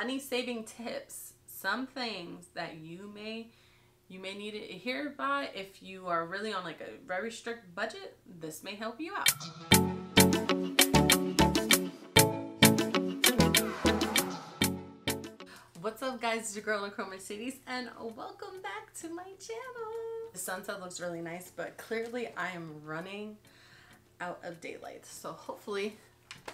money saving tips, some things that you may you may need to hear by if you are really on like a very strict budget. This may help you out. What's up guys, it's your girl Nicole Mercedes and welcome back to my channel. The sunset looks really nice, but clearly I am running out of daylight. So hopefully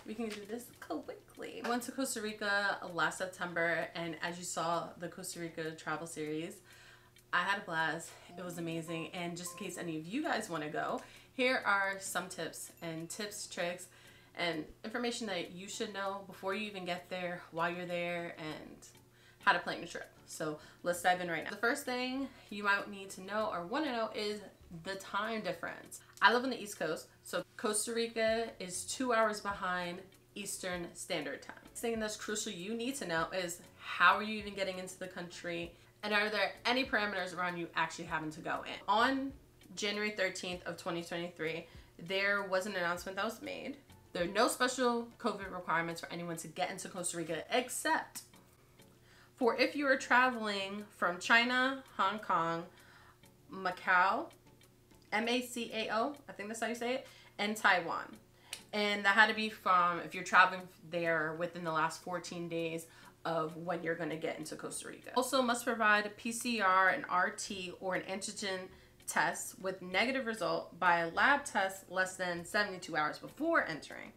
we can do this quickly. I went to Costa Rica last September and as you saw the Costa Rica travel series, I had a blast. It was amazing. And just in case any of you guys want to go, here are some tips and tips, tricks, and information that you should know before you even get there, while you're there, and how to plan your trip. So let's dive in right now. The first thing you might need to know or want to know is the time difference. I live on the East Coast, so Costa Rica is two hours behind Eastern Standard Time. The thing that's crucial you need to know is how are you even getting into the country and are there any parameters around you actually having to go in. On January 13th of 2023, there was an announcement that was made. There are no special COVID requirements for anyone to get into Costa Rica except for if you are traveling from China, Hong Kong, Macau, M-A-C-A-O, I think that's how you say it, and Taiwan. And that had to be from, if you're traveling there within the last 14 days of when you're going to get into Costa Rica. Also must provide a PCR, an RT, or an antigen test with negative result by a lab test less than 72 hours before entering.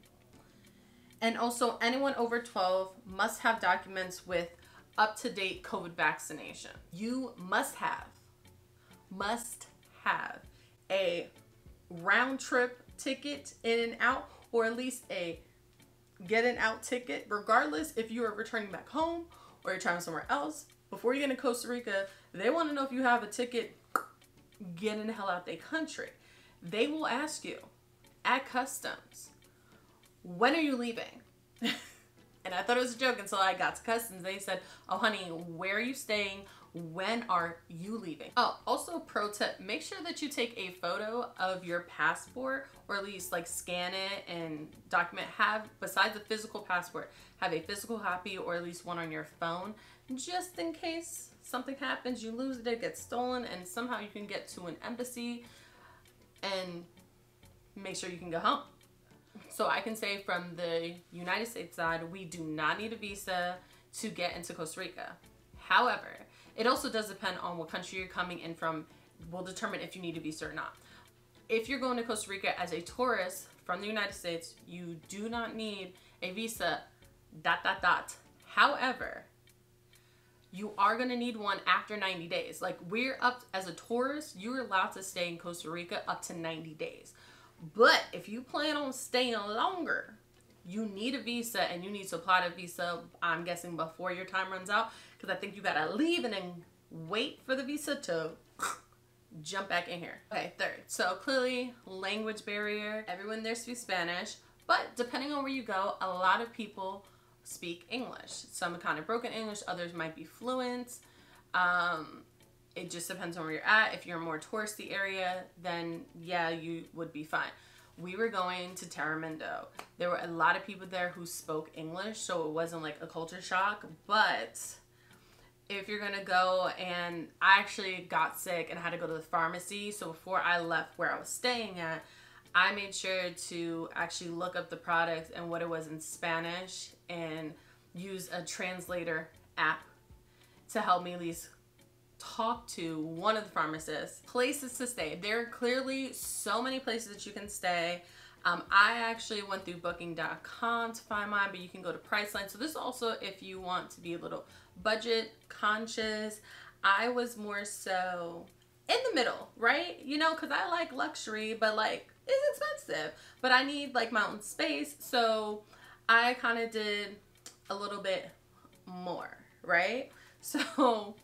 And also anyone over 12 must have documents with up-to-date COVID vaccination. You must have, must have a round trip ticket in and out or at least a get an out ticket regardless if you are returning back home or you're traveling somewhere else. Before you get into Costa Rica, they want to know if you have a ticket getting the hell out their country. They will ask you at customs, when are you leaving? And I thought it was a joke until I got to customs. They said, oh honey, where are you staying? When are you leaving? Oh, also pro tip, make sure that you take a photo of your passport or at least like scan it and document have, besides the physical passport, have a physical copy or at least one on your phone just in case something happens, you lose it, it gets stolen and somehow you can get to an embassy and make sure you can go home. So I can say from the United States side, we do not need a visa to get into Costa Rica. However, it also does depend on what country you're coming in from will determine if you need a visa or not. If you're going to Costa Rica as a tourist from the United States, you do not need a visa, dot, dot, dot. However, you are going to need one after 90 days. Like we're up as a tourist, you're allowed to stay in Costa Rica up to 90 days. But if you plan on staying longer, you need a visa and you need to apply to visa, I'm guessing before your time runs out, because I think you gotta leave and then wait for the visa to jump back in here. Okay, third. So clearly language barrier. Everyone there speaks Spanish, but depending on where you go, a lot of people speak English. Some kind of broken English, others might be fluent. Um, it just depends on where you're at. If you're more touristy area, then yeah, you would be fine. We were going to Taramendo. There were a lot of people there who spoke English, so it wasn't like a culture shock. But if you're gonna go, and I actually got sick and had to go to the pharmacy, so before I left where I was staying at, I made sure to actually look up the product and what it was in Spanish and use a translator app to help me at least talk to one of the pharmacists. Places to stay. There are clearly so many places that you can stay. Um, I actually went through booking.com to find mine, but you can go to Priceline. So this also if you want to be a little budget conscious. I was more so in the middle, right? You know, because I like luxury, but like it's expensive. But I need like mountain space. So I kind of did a little bit more, right? So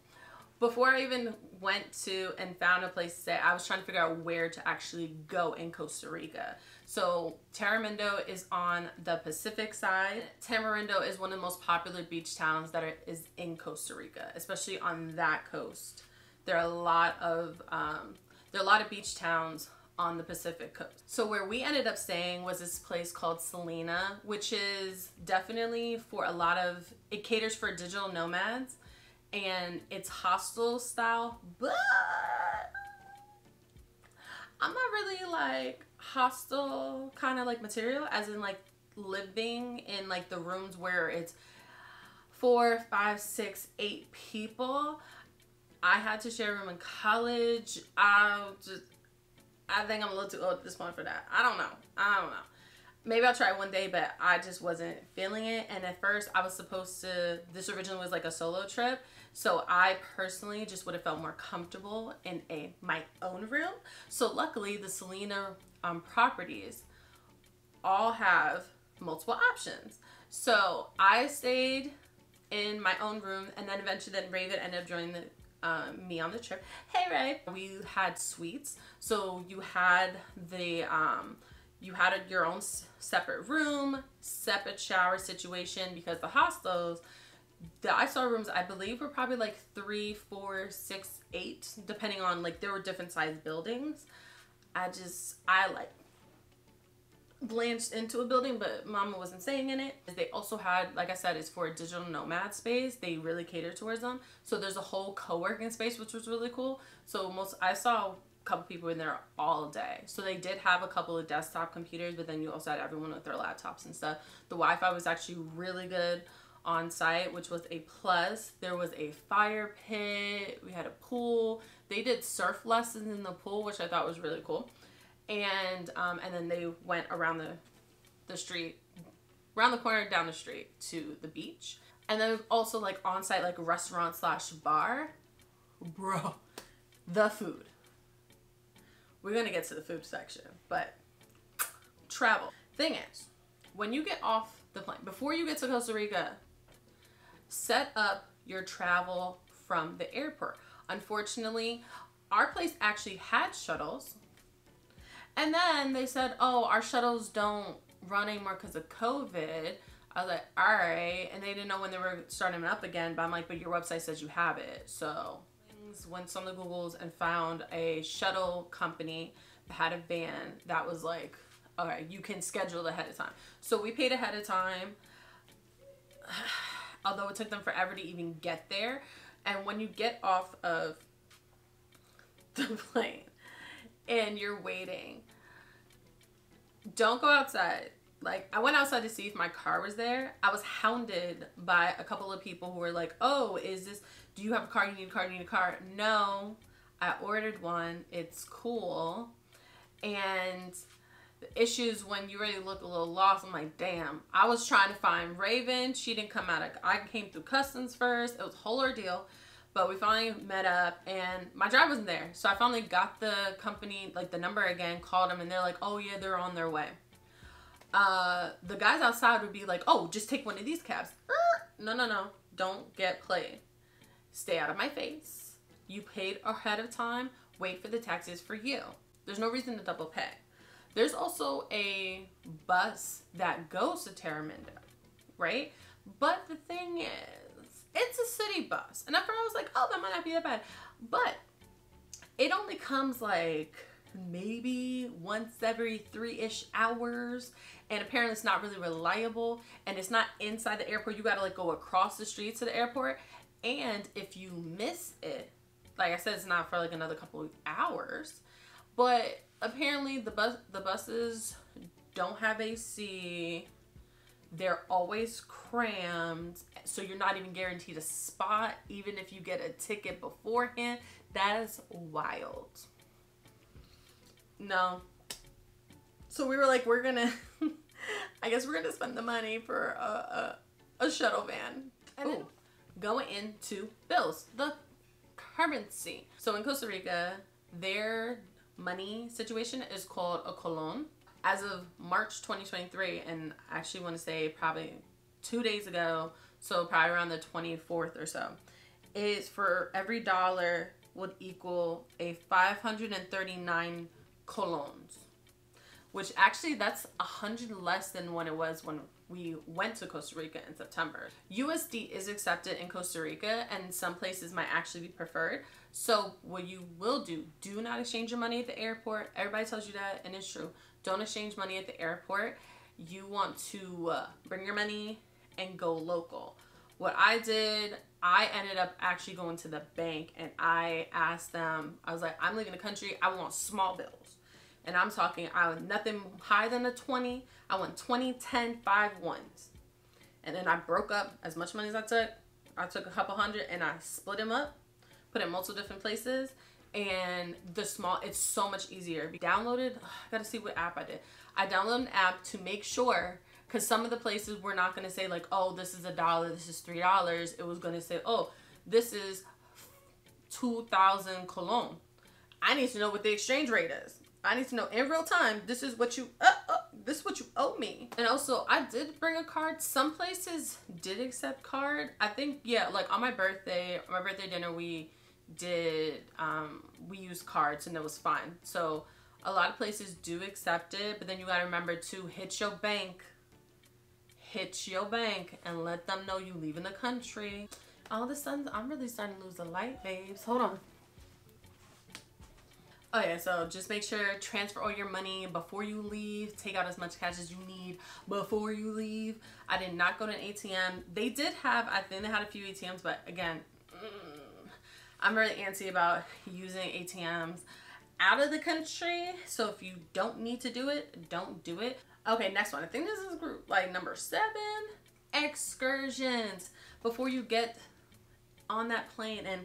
before I even went to and found a place to stay, I was trying to figure out where to actually go in Costa Rica. So Taramendo is on the Pacific side. Tamarindo is one of the most popular beach towns that are, is in Costa Rica, especially on that coast. There are a lot of um, there are a lot of beach towns on the Pacific coast. So where we ended up staying was this place called Selina, which is definitely for a lot of it caters for digital nomads and it's hostel style, but I'm not really like hostel kind of like material as in like living in like the rooms where it's four, five, six, eight people. I had to share a room in college. I just I think I'm a little too old at this point for that. I don't know. I don't know. Maybe I'll try one day, but I just wasn't feeling it. And at first, I was supposed to. This originally was like a solo trip, so I personally just would have felt more comfortable in a my own room. So luckily, the Selina um, properties all have multiple options. So I stayed in my own room, and then eventually, then Raven ended up joining the um, me on the trip. Hey Ray, we had suites, so you had the um, you had a, your own separate room, separate shower situation because the hostels, the I saw rooms I believe were probably like three, four, six, eight, depending on like there were different size buildings. I just I like glanced into a building, but mama wasn't staying in it. They also had, like I said, it's for a digital nomad space. They really cater towards them. So there's a whole co-working space, which was really cool. So most, I saw a couple people in there all day. So they did have a couple of desktop computers, but then you also had everyone with their laptops and stuff. The Wi-Fi was actually really good on site, which was a plus. There was a fire pit. We had a pool. They did surf lessons in the pool, which I thought was really cool and um, and then they went around the the street, around the corner down the street to the beach, and then also like on site like restaurant slash bar, bro, the food. We're gonna get to the food section, but travel. Thing is, when you get off the plane, before you get to Costa Rica, set up your travel from the airport. Unfortunately, our place actually had shuttles and then they said, oh, our shuttles don't run anymore because of COVID. I was like, all right. And they didn't know when they were starting up again. But I'm like, but your website says you have it. So went on some of the Googles and found a shuttle company that had a van that was like, all right, you can schedule ahead of time. So we paid ahead of time. Although it took them forever to even get there. And when you get off of the plane, and you're waiting, don't go outside. Like, I went outside to see if my car was there. I was hounded by a couple of people who were like, oh, is this, do you have a car? You need a car? You need a car? No, I ordered one. It's cool. And issues when you really look a little lost, I'm like, damn. I was trying to find Raven. She didn't come out of, I came through customs first. It was a whole ordeal. But we finally met up and my driver wasn't there. So I finally got the company, like the number again, called them and they're like, oh yeah, they're on their way. Uh, the guys outside would be like, oh, just take one of these cabs. No, no, no. Don't get played. Stay out of my face. You paid ahead of time. Wait for the taxis for you. There's no reason to double pay. There's also a bus that goes to Terramunda, right? But the thing is, it's a city bus. And first I was like, oh, that might not be that bad. But it only comes like maybe once every three-ish hours and apparently it's not really reliable and it's not inside the airport you got to like go across the street to the airport and if you miss it like i said it's not for like another couple of hours but apparently the bus the buses don't have ac they're always crammed, so you're not even guaranteed a spot, even if you get a ticket beforehand. That is wild. No. So we were like, we're gonna, I guess we're gonna spend the money for a, a, a shuttle van. And Ooh. going into bills, the currency. So in Costa Rica, their money situation is called a colon. As of March 2023, and I actually want to say probably two days ago, so probably around the 24th or so, is for every dollar would equal a 539 colons, which actually that's a hundred less than what it was when we went to Costa Rica in September. USD is accepted in Costa Rica and some places might actually be preferred. So what you will do, do not exchange your money at the airport. Everybody tells you that and it's true. Don't exchange money at the airport. You want to uh, bring your money and go local. What I did, I ended up actually going to the bank and I asked them, I was like, I'm leaving the country. I want small bills. And I'm talking, I want nothing higher than a 20. I want 20, 10, 5 ones. And then I broke up as much money as I took. I took a couple hundred and I split them up, put in multiple different places. And the small, it's so much easier. Downloaded, I gotta see what app I did. I downloaded an app to make sure because some of the places we're not going to say like oh this is a dollar this is three dollars it was going to say oh this is 2000 colon i need to know what the exchange rate is i need to know in real time this is what you uh, uh, this is what you owe me and also i did bring a card some places did accept card i think yeah like on my birthday my birthday dinner we did um we used cards and it was fine so a lot of places do accept it but then you got to remember to hit your bank hit your bank and let them know you leaving the country. All of a sudden, I'm really starting to lose the light, babes. Hold on. Oh yeah, so just make sure transfer all your money before you leave. Take out as much cash as you need before you leave. I did not go to an ATM. They did have, I think they had a few ATMs, but again, mm, I'm really antsy about using ATMs out of the country. So if you don't need to do it, don't do it. Okay, next one. I think this is group like number seven. Excursions. Before you get on that plane and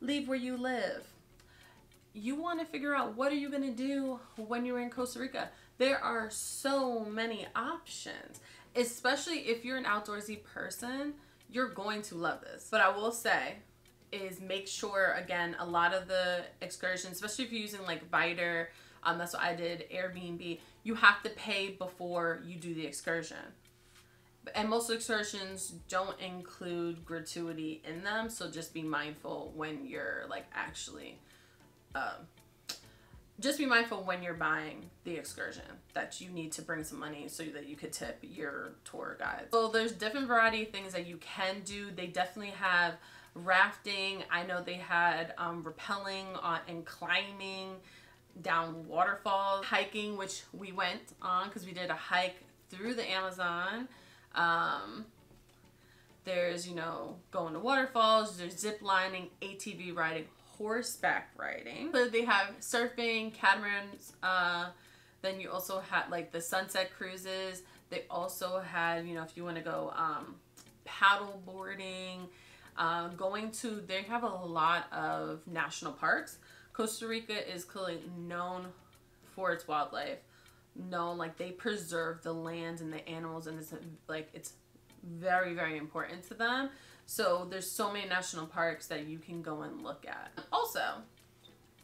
leave where you live. You want to figure out what are you going to do when you're in Costa Rica. There are so many options, especially if you're an outdoorsy person. You're going to love this. But I will say, is make sure again a lot of the excursions, especially if you're using like Viator, um, that's what I did, Airbnb, you have to pay before you do the excursion. And most excursions don't include gratuity in them, so just be mindful when you're like actually, um, just be mindful when you're buying the excursion that you need to bring some money so that you could tip your tour guide. So there's different variety of things that you can do. They definitely have rafting. I know they had um, rappelling and climbing down waterfalls, hiking, which we went on because we did a hike through the Amazon. Um, there's, you know, going to waterfalls, there's zip lining, ATV riding, horseback riding. So they have surfing, catamarans, uh, then you also had like the sunset cruises. They also had, you know, if you want to go um, paddle boarding, uh, going to, they have a lot of national parks. Costa Rica is clearly known for its wildlife. Known like they preserve the land and the animals, and it's like it's very very important to them. So there's so many national parks that you can go and look at. Also,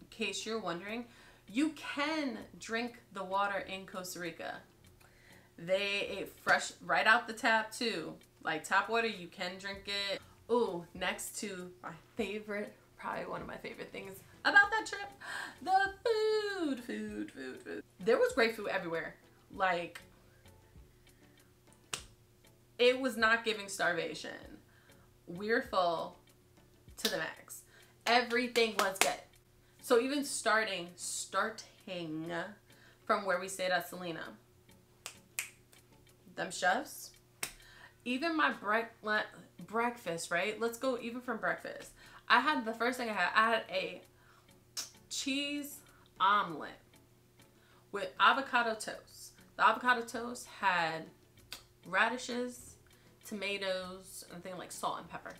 in case you're wondering, you can drink the water in Costa Rica. They ate fresh right out the tap too. Like tap water, you can drink it. Oh, next to my favorite, probably one of my favorite things about that trip, the food, food, food, food. There was great food everywhere. Like, it was not giving starvation. We're full to the max. Everything was good. So even starting, starting from where we stayed at Selina, them chefs, even my bre- breakfast, right? Let's go even from breakfast. I had the first thing I had, I had a cheese omelet with avocado toast. The avocado toast had radishes, tomatoes, and thing like salt and pepper.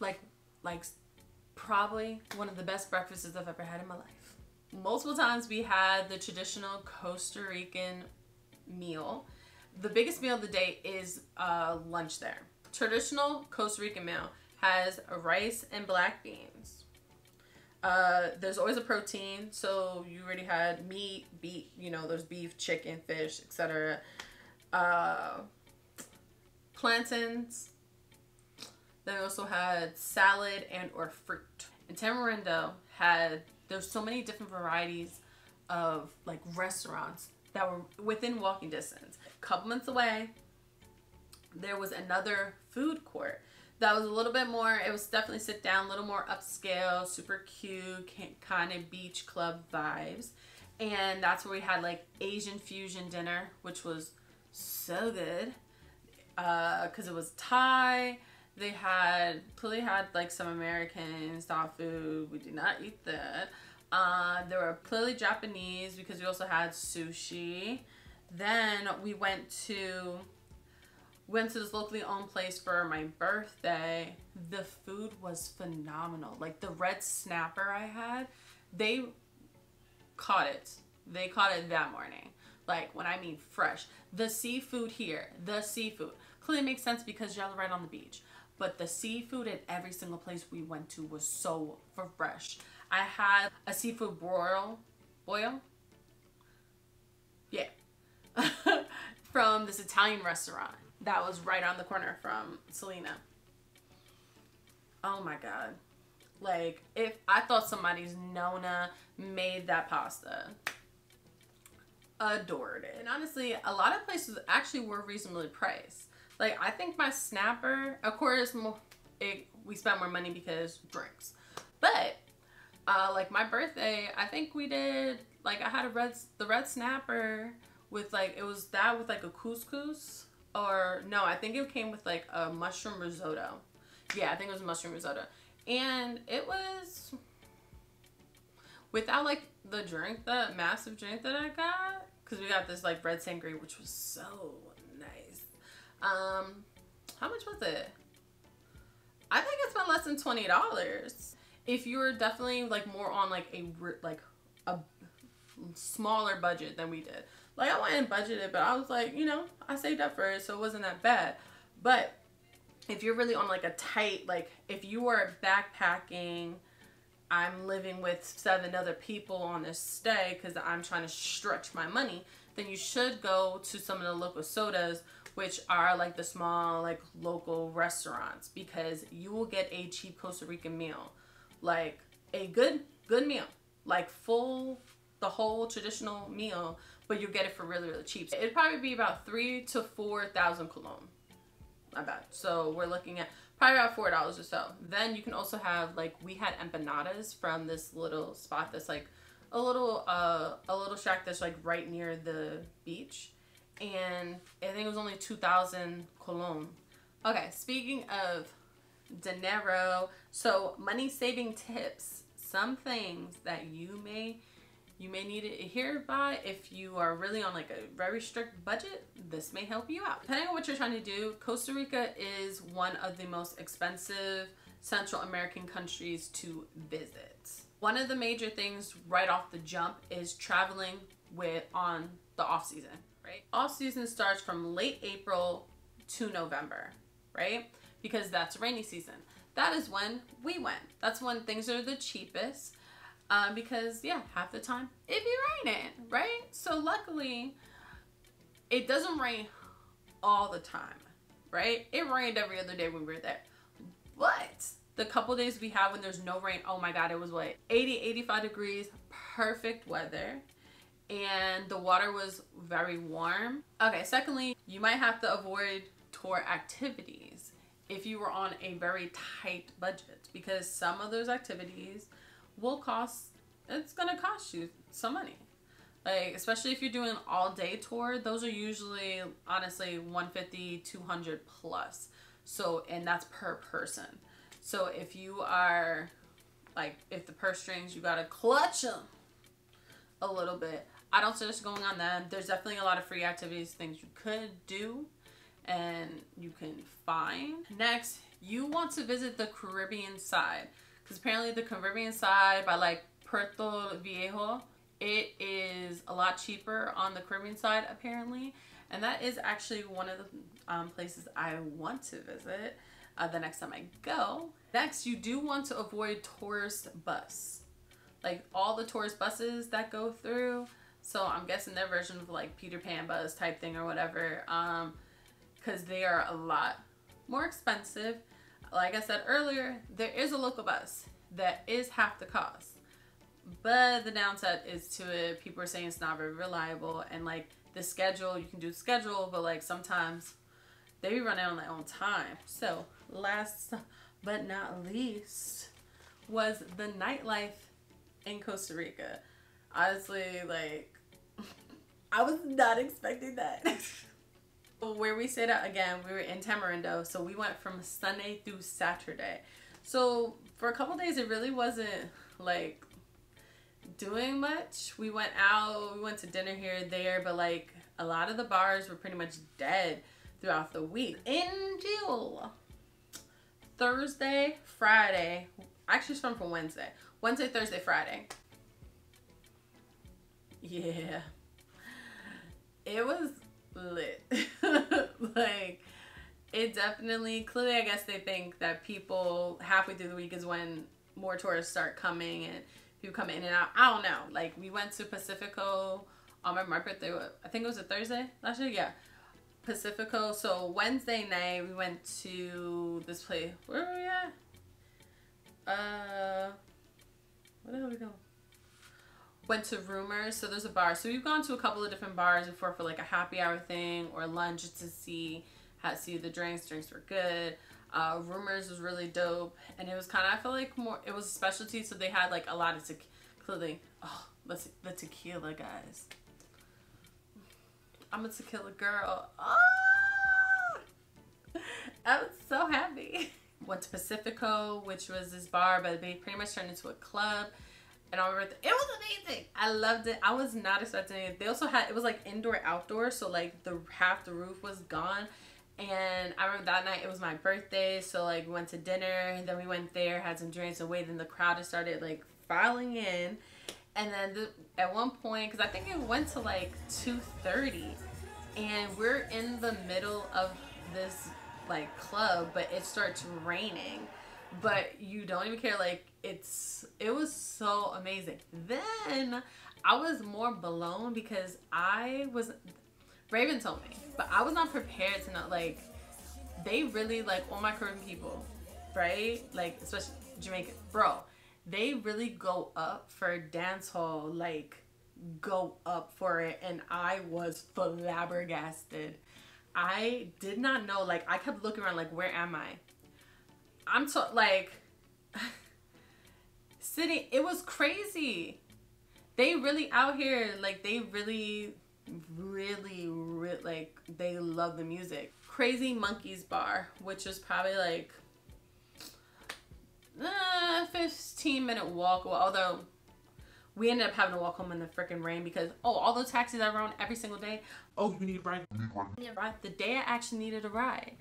Like, like probably one of the best breakfasts I've ever had in my life. Multiple times we had the traditional Costa Rican meal. The biggest meal of the day is uh, lunch there. Traditional Costa Rican meal has rice and black beans uh, there's always a protein, so you already had meat, beef, you know, there's beef, chicken, fish, etc. Uh, plantains. Then also had salad and or fruit. And Tamarindo had there's so many different varieties of like restaurants that were within walking distance. A couple minutes away, there was another food court that was a little bit more, it was definitely sit down, a little more upscale, super cute, kind of beach club vibes. And that's where we had like Asian fusion dinner, which was so good because uh, it was Thai. They had clearly had like some American style food. We did not eat that. Uh, there were clearly Japanese because we also had sushi. Then we went to went to this locally owned place for my birthday. The food was phenomenal. Like the red snapper I had, they caught it. They caught it that morning. Like when I mean fresh. The seafood here, the seafood clearly makes sense because y'all are right on the beach. But the seafood at every single place we went to was so fresh. I had a seafood broil, boil, yeah, from this Italian restaurant that was right on the corner from Selina. Oh my god. Like, if I thought somebody's Nona made that pasta, adored it. And honestly, a lot of places actually were reasonably priced. Like, I think my snapper, of course, it, we spent more money because drinks. But, uh, like my birthday, I think we did, like, I had a red, the red snapper with, like, it was that with, like, a couscous or no, I think it came with like a mushroom risotto. Yeah, I think it was a mushroom risotto. And it was without like the drink, the massive drink that I got, because we got this like red sangria, which was so nice. Um, how much was it? I think it's been less than twenty dollars. If you're definitely like more on like a like a smaller budget than we did, like I went and budgeted, but I was like, you know, I saved up for it, so it wasn't that bad. But if you're really on like a tight, like if you are backpacking, I'm living with seven other people on this stay because I'm trying to stretch my money, then you should go to some of the local sodas, which are like the small, like local restaurants, because you will get a cheap Costa Rican meal, like a good, good meal, like full, the whole traditional meal but you'll get it for really, really cheap. It'd probably be about three to 4,000 colón. Bad. So we're looking at probably about four dollars or so. Then you can also have like we had empanadas from this little spot that's like a little uh a little shack that's like right near the beach, and I think it was only two thousand colón. Okay, speaking of dinero, so money saving tips. Some things that you may you may need it hereby if you are really on like a very strict budget. This may help you out. Depending on what you're trying to do, Costa Rica is one of the most expensive Central American countries to visit. One of the major things right off the jump is traveling with on the off season, right? Off season starts from late April to November, right? Because that's rainy season. That is when we went. That's when things are the cheapest um, because yeah, half the time it be raining, right? So luckily, it doesn't rain all the time, right? It rained every other day when we were there, but the couple days we have when there's no rain, oh my god, it was what 80, 85 degrees, perfect weather. And the water was very warm. Okay, secondly, you might have to avoid tour activities if you were on a very tight budget because some of those activities will cost it's gonna cost you some money. Like especially if you're doing all day tour those are usually honestly 150 200 plus. So and that's per person. So if you are like if the purse strings you gotta clutch them a little bit. I don't suggest going on that there's definitely a lot of free activities things you could do and you can find. Next you want to visit the caribbean side because apparently the Caribbean side by like Puerto Viejo, it is a lot cheaper on the Caribbean side apparently. And that is actually one of the um, places I want to visit uh, the next time I go. Next, you do want to avoid tourist bus. Like all the tourist buses that go through. So I'm guessing their version of like Peter Pan bus type thing or whatever. Um, Because they are a lot more expensive like I said earlier, there is a local bus that is half the cost. but the downside is to it, people are saying it's not very reliable and like the schedule, you can do schedule, but like sometimes they run out on their own time. So last but not least was the nightlife in Costa Rica. Honestly, like I was not expecting that. Where we stayed at again, we were in Tamarindo, so we went from Sunday through Saturday. So for a couple days, it really wasn't like doing much. We went out, we went to dinner here there, but like a lot of the bars were pretty much dead throughout the week. In Until Thursday, Friday, actually it's from from Wednesday. Wednesday, Thursday, Friday. Yeah. It was lit. like it definitely clearly I guess they think that people halfway through the week is when more tourists start coming and people come in and out. I don't know. Like we went to Pacifico on my birthday. I think it was a Thursday last year. Yeah, Pacifico. So Wednesday night we went to this place. Where were we at? Uh, where the hell are we go? Went to Rumors. So there's a bar. So we've gone to a couple of different bars before for like a happy hour thing or lunch to see how see the drinks. Drinks were good. Uh, Rumors was really dope, and it was kind of I feel like more it was a specialty, so they had like a lot of te- clothing. Oh, let's the tequila guys. I'm a tequila girl. Oh, I was so happy. Went to Pacifico, which was this bar, but they pretty much turned into a club. And I remember it was amazing. I loved it. I was not expecting it. They also had it was like indoor outdoor, so like the half the roof was gone and I remember that night it was my birthday, so like we went to dinner, and then we went there, had some drinks, and waited. And the crowd just started like filing in, and then the, at one point, because I think it went to like two thirty, and we're in the middle of this like club, but it starts raining, but you don't even care. Like it's it was so amazing. Then I was more blown because I was Raven told me, but I was not prepared to know. Like, they really like all my Caribbean people, right? Like, especially Jamaican, bro. They really go up for dance hall, like go up for it, and I was flabbergasted. I did not know. Like, I kept looking around, like, where am I? I'm so like sitting. It was crazy. They really out here, like they really really, really like they love the music. Crazy Monkeys Bar, which is probably like uh, 15 minute walk. Well, although we ended up having to walk home in the freaking rain because oh, all those taxis I rode every single day. Oh, you need a ride. Need a ride. The day I actually needed a ride,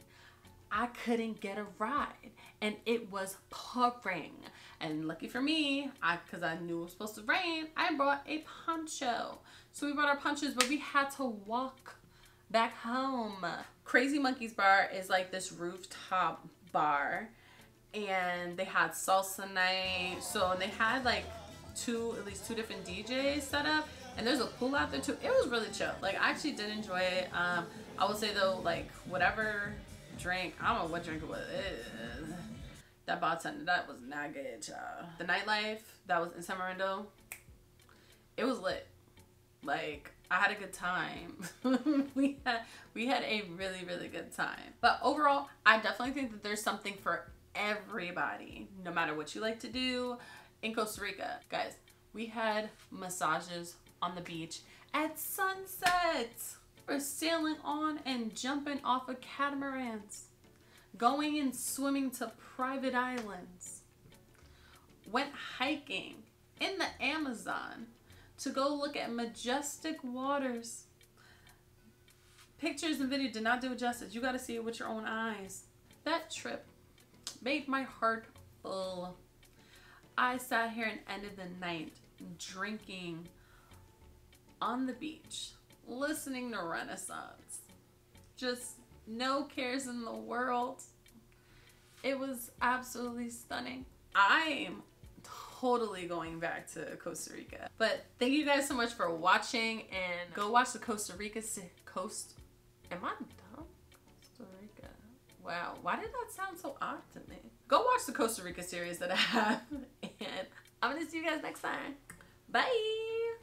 I couldn't get a ride, and it was pouring. And lucky for me, I because I knew it was supposed to rain, I brought a poncho. So we brought our punches, but we had to walk back home. Crazy Monkeys Bar is like this rooftop bar. And they had salsa night. So they had like two, at least two different DJs set up. And there's a pool out there too. It was really chill. Like I actually did enjoy it. Um, I would say though, like whatever drink, I don't know what drink it was. That bartender, that was not good. The nightlife that was in Tamarindo, it was lit like I had a good time. we had we had a really really good time. But overall, I definitely think that there's something for everybody, no matter what you like to do in Costa Rica. Guys, we had massages on the beach at sunset. We're sailing on and jumping off of catamarans, going and swimming to private islands, went hiking in the Amazon to go look at majestic waters. Pictures and video did not do it justice. You got to see it with your own eyes. That trip made my heart full. I sat here and ended the night drinking on the beach, listening to Renaissance. Just no cares in the world. It was absolutely stunning. I'm totally going back to Costa Rica. But thank you guys so much for watching and go watch the Costa Rica Coast. Am I dumb? Costa Rica. Wow, why did that sound so odd to me? Go watch the Costa Rica series that I have and I'm gonna see you guys next time. Bye!